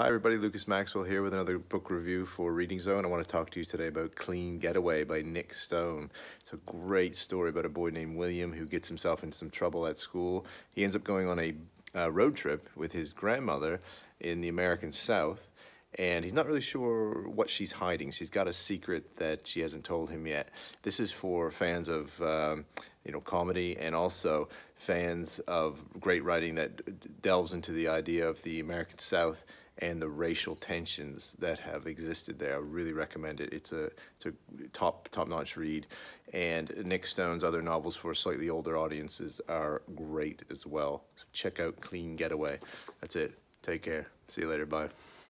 Hi everybody, Lucas Maxwell here with another book review for Reading Zone. I want to talk to you today about Clean Getaway by Nic Stone. It's a great story about a boy named William who gets himself into some trouble at school. He ends up going on a uh, road trip with his grandmother in the American South and he's not really sure what she's hiding. She's got a secret that she hasn't told him yet. This is for fans of um, you know comedy and also fans of great writing that delves into the idea of the American South and the racial tensions that have existed there. I really recommend it. It's a it's a top top notch read, and Nic Stone's other novels for slightly older audiences are great as well. So check out Clean Getaway. That's it. Take care. See you later. Bye.